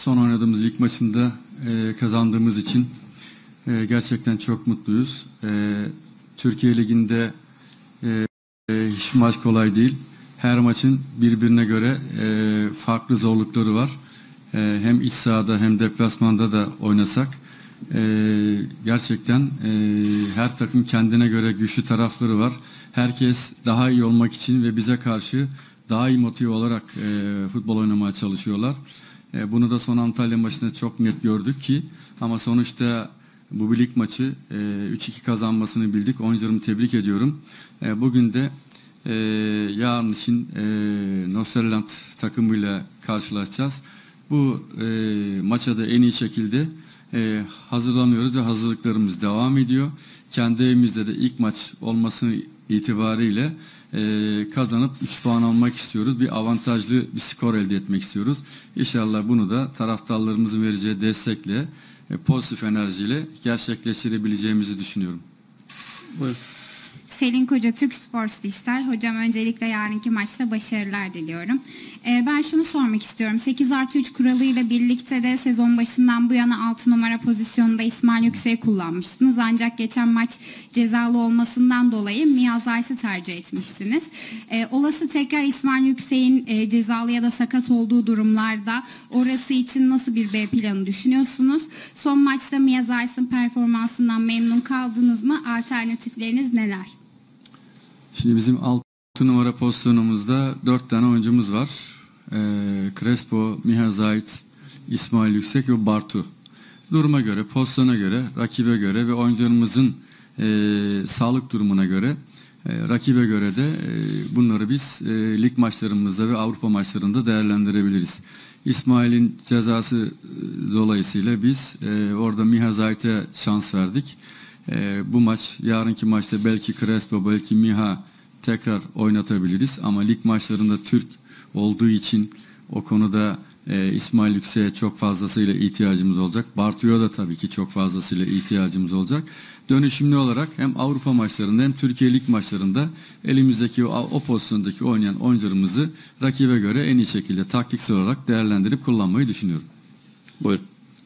son oynadığımız lig maçında e, kazandığımız için e, gerçekten çok mutluyuz. E, Türkiye Ligi'nde e, e, hiç maç kolay değil. Her maçın birbirine göre e, farklı zorlukları var. E, hem iç sahada hem deplasmanda da oynasak e, gerçekten e, her takım kendine göre güçlü tarafları var. Herkes daha iyi olmak için ve bize karşı daha iyi motive olarak e, futbol oynamaya çalışıyorlar. E, bunu da son Antalya maçında çok net gördük ki ama sonuçta bu bir lig maçı e, 3-2 kazanmasını bildik. Oyuncularımı tebrik ediyorum. E, bugün de e, yarın için e, takımıyla karşılaşacağız. Bu e, maça da en iyi şekilde e, hazırlanıyoruz ve hazırlıklarımız devam ediyor. Kendi evimizde de ilk maç olması itibariyle e, kazanıp 3 puan almak istiyoruz. Bir avantajlı bir skor elde etmek istiyoruz. İnşallah bunu da taraftarlarımızın vereceği destekle, e, pozitif enerjiyle gerçekleştirebileceğimizi düşünüyorum. Buyurun. Selin Koca Türk Sports Dijital. Hocam öncelikle yarınki maçta başarılar diliyorum. Ee, ben şunu sormak istiyorum. 8 artı 3 kuralıyla birlikte de sezon başından bu yana 6 numara pozisyonunda İsmail Yüksek'i kullanmıştınız. Ancak geçen maç cezalı olmasından dolayı Miyaz Ays'ı tercih etmiştiniz. Ee, olası tekrar İsmail Yüksek'in e, cezalı ya da sakat olduğu durumlarda orası için nasıl bir B planı düşünüyorsunuz? Son maçta Miyaz Ays'ın performansından memnun kaldınız mı? Alternatifleriniz neler? Şimdi bizim 6 numara pozisyonumuzda 4 tane oyuncumuz var. Ee, Crespo, Miha Zayt, İsmail Yüksek ve Bartu. Duruma göre, pozisyona göre, rakibe göre ve oyuncularımızın e, sağlık durumuna göre, e, rakibe göre de e, bunları biz e, lig maçlarımızda ve Avrupa maçlarında değerlendirebiliriz. İsmail'in cezası e, dolayısıyla biz e, orada Miha Zayt'e şans verdik. E, bu maç, yarınki maçta belki Crespo, belki Miha tekrar oynatabiliriz. Ama lig maçlarında Türk olduğu için o konuda e, İsmail Yüksek'e çok fazlasıyla ihtiyacımız olacak. Bartu'ya da tabii ki çok fazlasıyla ihtiyacımız olacak. Dönüşümlü olarak hem Avrupa maçlarında hem Türkiye lig maçlarında elimizdeki o, o pozisyondaki oynayan oyuncularımızı rakibe göre en iyi şekilde taktiksel olarak değerlendirip kullanmayı düşünüyorum. Buyurun.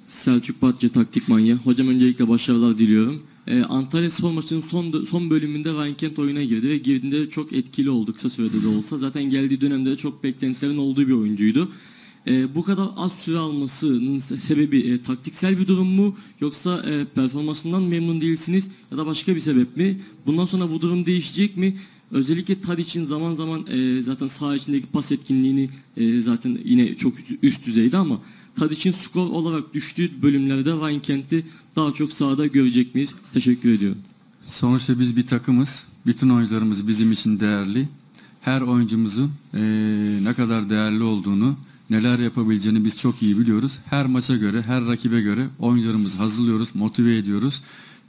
Selçuk Batçı taktik manya. Hocam öncelikle başarılar diliyorum. Ee, Antalya Spor maçının son son bölümünde Ryan oyuna girdi ve girdiğinde çok etkili oldu kısa sürede de olsa. Zaten geldiği dönemde de çok beklentilerin olduğu bir oyuncuydu. Ee, bu kadar az süre almasının sebebi e, taktiksel bir durum mu yoksa e, performansından memnun değilsiniz ya da başka bir sebep mi? Bundan sonra bu durum değişecek mi? Özellikle Tadic'in zaman zaman e, zaten saha içindeki pas etkinliğini e, zaten yine çok üst düzeyde ama Tadic'in skor olarak düştüğü bölümlerde Ryan Kent'i daha çok sahada görecek miyiz? Teşekkür ediyorum. Sonuçta biz bir takımız. Bütün oyuncularımız bizim için değerli. Her oyuncumuzun eee, ne kadar değerli olduğunu, neler yapabileceğini biz çok iyi biliyoruz. Her maça göre, her rakibe göre oyuncularımızı hazırlıyoruz, motive ediyoruz.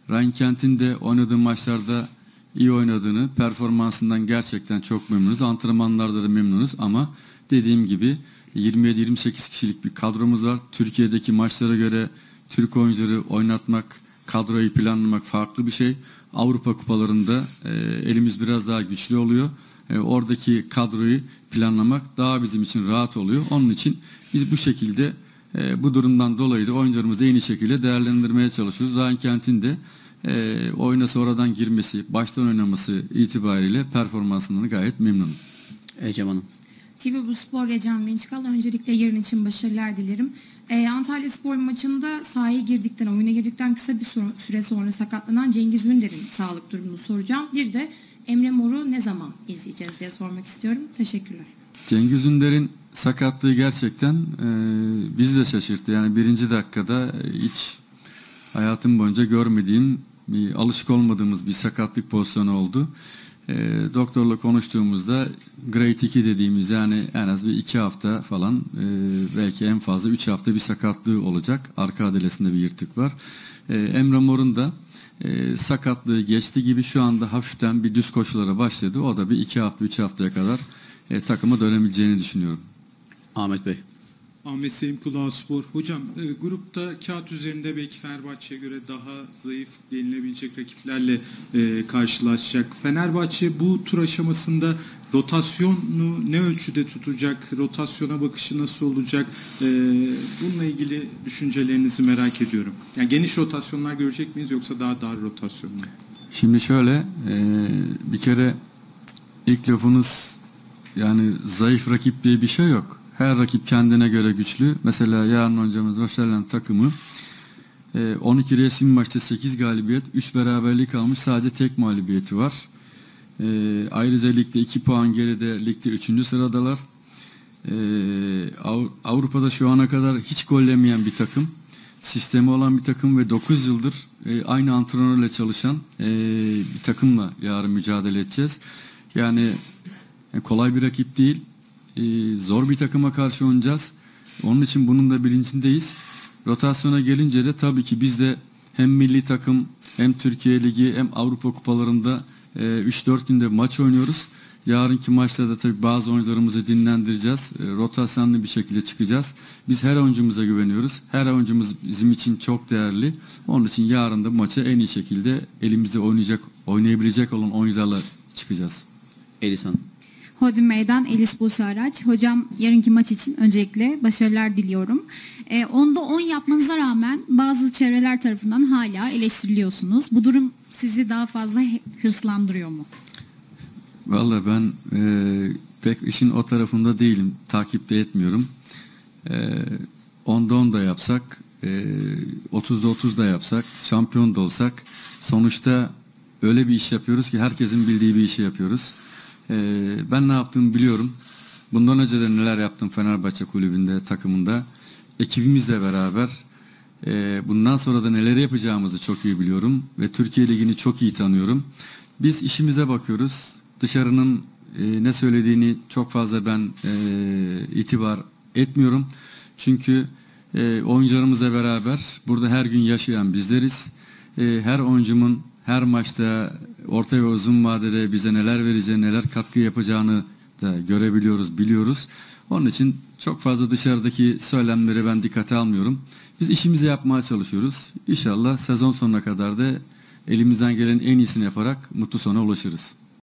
Ryan Kent'in de oynadığı maçlarda iyi oynadığını, performansından gerçekten çok memnunuz. Antrenmanlarda da memnunuz ama dediğim gibi 27-28 kişilik bir kadromuz var. Türkiye'deki maçlara göre Türk oyuncuları oynatmak, kadroyu planlamak farklı bir şey. Avrupa kupalarında e, elimiz biraz daha güçlü oluyor. E, oradaki kadroyu planlamak daha bizim için rahat oluyor. Onun için biz bu şekilde e, bu durumdan dolayı da oyuncularımızı en iyi şekilde değerlendirmeye çalışıyoruz. Zaten Kent'in de e, oyuna sonradan girmesi, baştan oynaması itibariyle performansından gayet memnunum. Ecem Hanım. TV Bu Spor ve Can Gençkal öncelikle yarın için başarılar dilerim. Ee, Antalya Spor maçında sahaya girdikten, oyuna girdikten kısa bir süre- sonra sakatlanan Cengiz Ünder'in sağlık durumunu soracağım. Bir de Emre Mor'u ne zaman izleyeceğiz diye sormak istiyorum. Teşekkürler. Cengiz Ünder'in sakatlığı gerçekten e, bizi de şaşırttı. Yani birinci dakikada e, hiç hayatım boyunca görmediğim, alışık olmadığımız bir sakatlık pozisyonu oldu. E, doktorla konuştuğumuzda grade 2 dediğimiz yani en az bir iki hafta falan e, belki en fazla üç hafta bir sakatlığı olacak. Arka adalesinde bir yırtık var. E, Emre Mor'un da e, sakatlığı geçti gibi şu anda hafiften bir düz koşulara başladı. O da bir iki hafta, üç haftaya kadar e, takıma dönebileceğini düşünüyorum. Ahmet Bey. Ahmet Selim Kulağı Spor. Hocam e, grupta kağıt üzerinde belki Fenerbahçe'ye göre daha zayıf denilebilecek rakiplerle e, karşılaşacak. Fenerbahçe bu tur aşamasında rotasyonu ne ölçüde tutacak? Rotasyona bakışı nasıl olacak? E, bununla ilgili düşüncelerinizi merak ediyorum. Yani geniş rotasyonlar görecek miyiz yoksa daha dar rotasyonlar? Şimdi şöyle e, bir kere ilk lafınız yani zayıf rakip diye bir şey yok. Her rakip kendine göre güçlü. Mesela yarın hocamız Roşelen takımı e, 12 resmi maçta 8 galibiyet, 3 beraberlik almış. Sadece tek mağlubiyeti var. E, ayrıca ligde 2 puan geride ligde 3. sıradalar. E, Av- Avrupa'da şu ana kadar hiç gollemeyen bir takım. Sistemi olan bir takım ve 9 yıldır e, aynı antrenörle çalışan e, bir takımla yarın mücadele edeceğiz. Yani e, kolay bir rakip değil. E, zor bir takıma karşı oynayacağız. Onun için bunun da bilincindeyiz. Rotasyona gelince de tabii ki biz de hem milli takım hem Türkiye Ligi hem Avrupa kupalarında e, 3-4 günde maç oynuyoruz. Yarınki maçta da tabii bazı oyuncularımızı dinlendireceğiz. E, rotasyonlu bir şekilde çıkacağız. Biz her oyuncumuza güveniyoruz. Her oyuncumuz bizim için çok değerli. Onun için yarın da maça en iyi şekilde elimizde oynayacak, oynayabilecek olan oyuncularla çıkacağız. Elis Hodri Meydan Elis Buse. Hocam yarınki maç için öncelikle başarılar diliyorum. Ee, onda 10 yapmanıza rağmen bazı çevreler tarafından hala eleştiriliyorsunuz. Bu durum sizi daha fazla hırslandırıyor mu? Vallahi ben e, pek işin o tarafında değilim. Takipte etmiyorum. E, onda 10 da yapsak, e, 30'da 30 da yapsak, şampiyon da olsak sonuçta öyle bir iş yapıyoruz ki herkesin bildiği bir işi yapıyoruz. E, ben ne yaptığımı biliyorum. Bundan önce de neler yaptım Fenerbahçe kulübünde, takımında. Ekibimizle beraber e, bundan sonra da neler yapacağımızı çok iyi biliyorum ve Türkiye Ligi'ni çok iyi tanıyorum. Biz işimize bakıyoruz. Dışarının e, ne söylediğini çok fazla ben e, itibar etmiyorum. Çünkü oyuncularımızla beraber burada her gün yaşayan bizleriz. Her oyuncumun her maçta orta ve uzun vadede bize neler vereceğini, neler katkı yapacağını da görebiliyoruz, biliyoruz. Onun için çok fazla dışarıdaki söylemleri ben dikkate almıyorum. Biz işimizi yapmaya çalışıyoruz. İnşallah sezon sonuna kadar da elimizden gelen en iyisini yaparak mutlu sona ulaşırız.